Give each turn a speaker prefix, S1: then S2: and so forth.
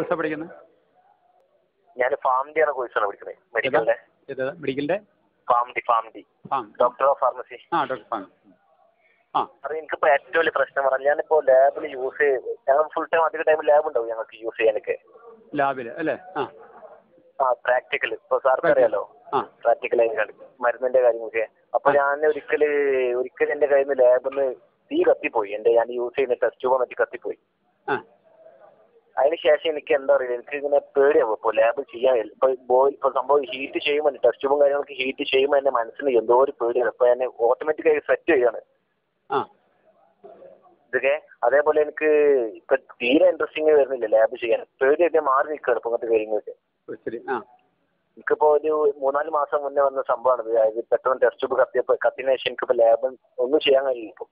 S1: കോഴ്സാണ് പഠിക്കുന്നത്
S2: ഞാൻ ഫാം ഡി ആണ് കോഴ്സാണ് പഠിക്കുന്നത് മെഡിക്കലിന്റെ മെഡിക്കലിന്റെ Pharm D
S1: Pharm D
S2: doctor of pharmacy
S1: ആ ഡോക്ടർ ഫാർമസി ആ.
S2: അത് എനിക്കിപ്പോ ഏറ്റവും വലിയ പ്രശ്നം പറഞ്ഞാൽ ഞാനിപ്പോ ലാബിൽ യൂസ് ചെയ്ത് ഞങ്ങൾ ഫുൾ ടൈം അധിക ടൈം ലാബ് ഉണ്ടാവും ഞങ്ങൾക്ക് യൂസ് ചെയ്യാനൊക്കെ.
S1: ലാബിൽ അല്ലേ? ആ.
S2: ആ പ്രാക്ടിക്കൽ ഇപ്പൊ സാർക്ക് അറിയാലോ പ്രാക്ടിക്കൽ മരുന്നിന്റെ കാര്യങ്ങളൊക്കെ അപ്പൊ ഞാൻ ഒരിക്കൽ ഒരിക്കൽ എന്റെ കയ്യിൽ നിന്ന് ലാബിൽ നിന്ന് തീ കത്തിപ്പോയി. എന്റെ ഞാൻ യൂസ് ചെയ്യുന്ന ടെസ്റ്റ് ട്യൂബ് മറ്റു കത്തിപ്പോയി. അതിനുശേഷം എനിക്ക് എന്താ പറയുക എനിക്ക് ഇങ്ങനെ പേടിയാവും ഇപ്പൊ ലാബ് ചെയ്യാൻ ഇപ്പൊ ബോയിൽ ഇപ്പൊ സംഭവം ഹീറ്റ് ചെയ്യുമ്പോൾ ടെസ്റ്റ് ട്യൂബും കാര്യങ്ങളൊക്കെ ഹീറ്റ് ചെയ്യുമ്പോൾ എന്റെ മനസ്സിന് എന്തോ ഒരു പേടിയാണ് ഇപ്പൊ ഞാൻ ഓട്ടോമാറ്റിക്കായി സെറ്റ് ചെയ്യാണ്. ഇതൊക്കെ അതേപോലെ എനിക്ക് ഇപ്പൊ തീരെ ഇൻട്രസ്റ്റിംഗ് വരുന്നില്ല ലാബ് ചെയ്യാൻ. പേടിയായിട്ട് മാറി നിൽക്കുകയാണ് ഇപ്പൊ ഇങ്ങനത്തെ കാര്യങ്ങളൊക്കെ. എനിക്കിപ്പോ ഒരു മൂന്നാൽ മാസം മുന്നേ വന്ന സംഭവമാണ്. അതായത് പെട്ടെന്ന് ടെസ്റ്റ് ട്യൂബ് കത്തിയപ്പോ കത്തിയതിനു ശേഷം എനിക്കിപ്പോ ലാബ് ഒന്നും ചെയ്യാൻ കഴിയില്ല ഇപ്പൊ.